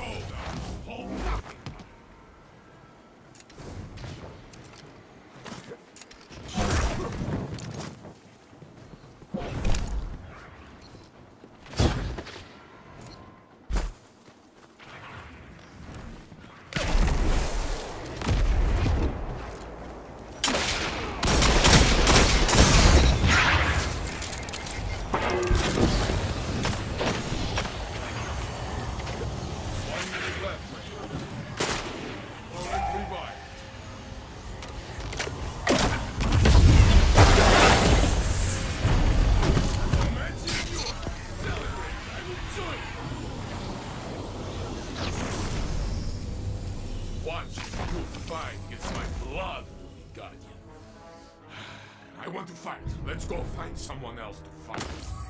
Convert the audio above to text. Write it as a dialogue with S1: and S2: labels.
S1: Hold you. Watch you fight against my blood, Guardian. I want to fight. Let's go find someone else to fight.